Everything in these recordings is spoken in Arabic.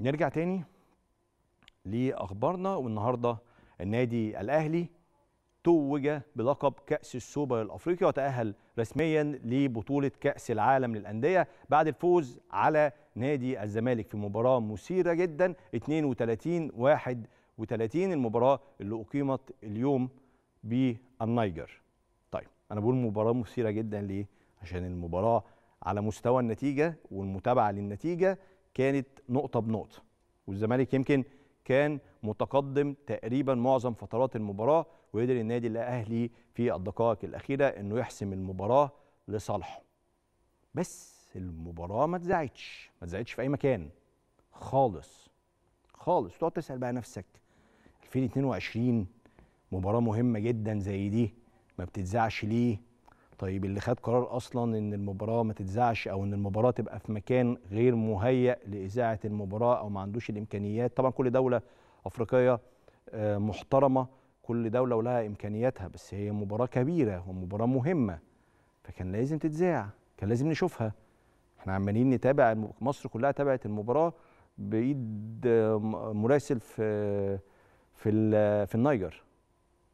نرجع تاني لأخبارنا والنهاردة النادي الأهلي توج بلقب كأس السوبر الأفريقي وتأهل رسميا لبطولة كأس العالم للأندية بعد الفوز على نادي الزمالك في مباراة مثيرة جدا 32 31 المباراة اللي أقيمت اليوم بالنيجر طيب أنا بقول مباراة مثيرة جدا ليه؟ عشان المباراة على مستوى النتيجة والمتابعة للنتيجة كانت نقطة بنقطة. والزمالك يمكن كان متقدم تقريبا معظم فترات المباراة وقدر النادي الأهلي في الدقائق الأخيرة إنه يحسم المباراة لصالحه. بس المباراة ما اتذاعتش ما اتذاعتش في أي مكان. خالص خالص. تقعد تسأل بقى نفسك 2022 مباراة مهمة جدا زي دي ما بتتذاعش ليه؟ طيب اللي خد قرار أصلا إن المباراة ما تتذاعش أو إن المباراة تبقى في مكان غير مهيأ لإذاعة المباراة أو ما عندوش الإمكانيات. طبعا كل دولة أفريقية محترمة كل دولة ولها إمكانياتها بس هي مباراة كبيرة ومباراة مهمة فكان لازم تتذاع كان لازم نشوفها. إحنا عمالين نتابع مصر كلها تابعت المباراة بإيد مراسل في في في النيجر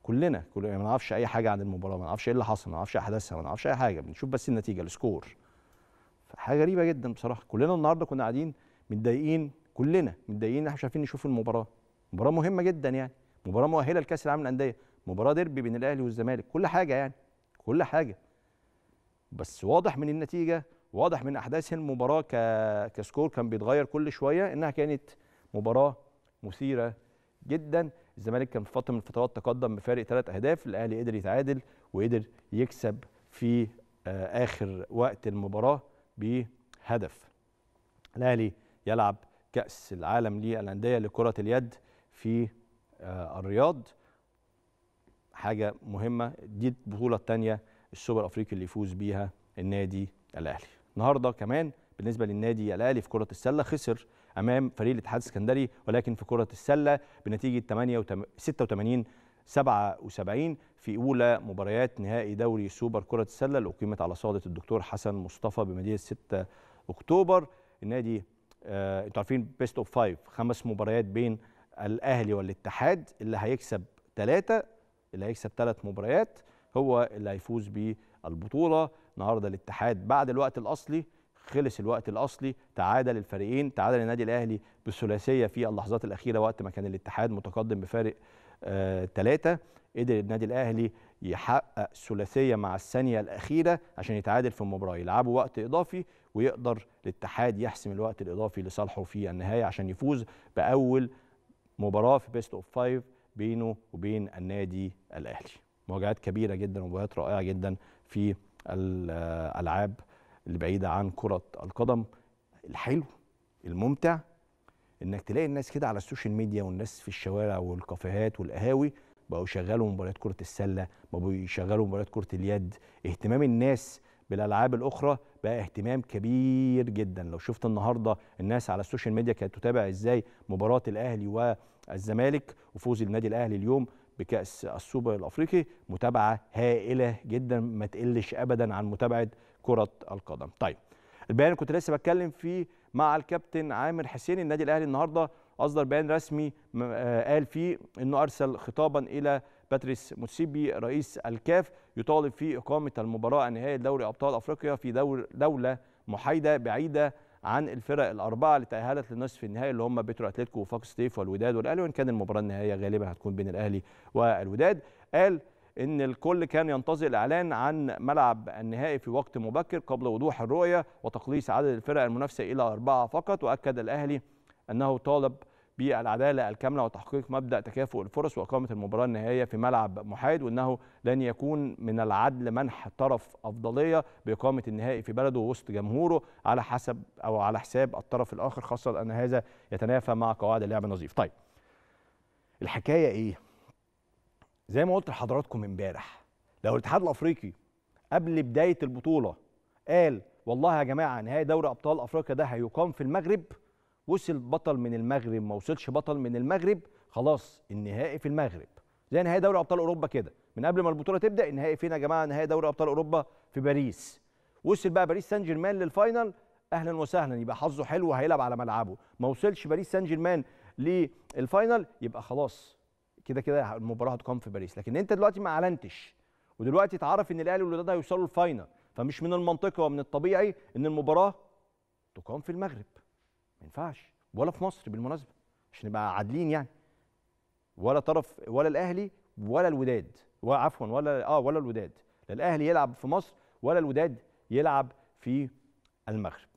كلنا كلنا ما نعرفش أي حاجة عن المباراة ما نعرفش إيه اللي حصل ما نعرفش أحداثها ما نعرفش أي حاجة بنشوف بس النتيجة ال score. حاجة غريبة جدا بصراحة. كلنا النهارده كنا قاعدين متضايقين كلنا متضايقين إحنا مش عارفين نشوف المباراة. مباراة مهمة جدا يعني. مباراة مؤهلة لكأس العالم للأندية. مباراة ديربي بين الأهلي والزمالك. كل حاجة يعني كل حاجة. بس واضح من النتيجة واضح من أحداث المباراة ك... ك score كان بيتغير كل شوية إنها كانت مباراة مثيرة جدا. الزمالك كان في فترة من الفترات تقدم بفارق ثلاث أهداف الأهلي قدر يتعادل وقدر يكسب في آخر وقت المباراة بهدف. الأهلي يلعب كأس العالم للأندية لكرة اليد في الرياض. حاجة مهمة دي البطولة الثانية السوبر الافريقي اللي يفوز بيها النادي الأهلي. النهارده كمان بالنسبة للنادي الأهلي في كرة السلة. خسر أمام فريق الاتحاد السكندري ولكن في كرة السلة بنتيجة 86 77 في أولى مباريات نهائي دوري سوبر كرة السلة اللي أقيمت على صاله الدكتور حسن مصطفى بمدينه 6 أكتوبر. النادي آه أنتوا عارفين best of five خمس مباريات بين الأهلي والاتحاد. اللي هيكسب ثلاثة اللي هيكسب ثلاث مباريات هو اللي هيفوز بالبطولة. النهارده الاتحاد بعد الوقت الأصلي خلص الوقت الأصلي تعادل الفريقين تعادل النادي الأهلي بالثلاثية في اللحظات الأخيرة وقت ما كان الاتحاد متقدم بفارق ثلاثة آه قدر النادي الأهلي يحقق ثلاثية مع الثانية الأخيرة عشان يتعادل في المباراه يلعبوا وقت إضافي ويقدر الاتحاد يحسم الوقت الإضافي لصالحه في النهاية عشان يفوز بأول مباراة في best of five بينه وبين النادي الأهلي. مواجهات كبيرة جدا ومواجهات رائعة جدا في الالعاب اللي بعيدة عن كرة القدم الحلو الممتع إنك تلاقي الناس كده على ال social media والناس في الشوارع والكافيهات والقهاوي بقوا يشغلوا مباريات كرة السلة بقوا يشغلوا مباريات كرة اليد. اهتمام الناس بالألعاب الأخرى بقى اهتمام كبير جدا. لو شفت النهارده الناس على ال social media كانت تتابع إزاي مباراة الأهلي والزمالك وفوز النادي الأهلي اليوم بكأس السوبر الأفريقي متابعة هائلة جدا ما تقلش ابدا عن متابعة كرة القدم. طيب البيان كنت لسه بتكلم فيه مع الكابتن عامر حسين النادي الأهلي النهارده أصدر بيان رسمي قال فيه إنه أرسل خطابا إلى باتريس موتسيبي رئيس الكاف يطالب فيه إقامة المباراة النهائية لدوري أبطال أفريقيا في دور دولة محايدة بعيدة عن الفرق الأربعة اللي تأهلت لنصف النهائي اللي هم بيترو أتلتيكو وفاق سطيف والوداد والأهلي وإن كان المباراة النهائية غالبا هتكون بين الأهلي والوداد. قال إن الكل كان ينتظر الاعلان عن ملعب النهائي في وقت مبكر قبل وضوح الرؤية وتقليص عدد الفرق المنافسة إلى أربعة فقط وأكد الأهلي أنه طالب بالعداله الكاملة وتحقيق مبدأ تكافؤ الفرص وإقامة المباراة النهائية في ملعب محايد وإنه لن يكون من العدل منح طرف أفضلية بإقامة النهائي في بلده وسط جمهوره على حسب أو على حساب الطرف الآخر خاصة أن هذا يتنافى مع قواعد اللعب النظيف. طيب الحكاية إيه؟ زي ما قلت لحضراتكم امبارح لو الاتحاد الأفريقي قبل بداية البطولة قال والله يا جماعة نهائي دوري أبطال أفريقيا ده هيقام في المغرب وصل بطل من المغرب ما وصلش بطل من المغرب خلاص النهائي في المغرب. زي نهائي دوري أبطال أوروبا كده. من قبل ما البطولة تبدأ النهائي فين يا جماعة نهائي دوري أبطال أوروبا في باريس. وصل بقى باريس سان جيرمان لل final. أهلا وسهلا يبقى حظه حلو هيلعب على ملعبه. ما وصلش باريس سان جيرمان لل final يبقى خلاص. كده كده المباراة هتقام في باريس. لكن أنت دلوقتي ما أعلنتش. ودلوقتي اتعرف إن الأهلي والوداد هيوصلوا ال final. فمش من المنطقي ومن الطبيعي إن المباراة تقام في المغرب. ما ينفعش ولا في مصر بالمناسبة عشان نبقى عادلين يعني. ولا طرف ولا الأهلي ولا الوداد عفوا ولا آه ولا الوداد. لا الأهلي يلعب في مصر ولا الوداد يلعب في المغرب.